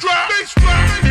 strap. They.